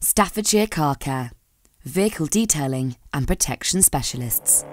Staffordshire Car Care, vehicle detailing and protection specialists.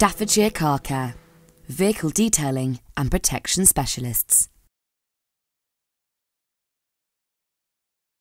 Staffordshire Car Care, vehicle detailing and protection specialists.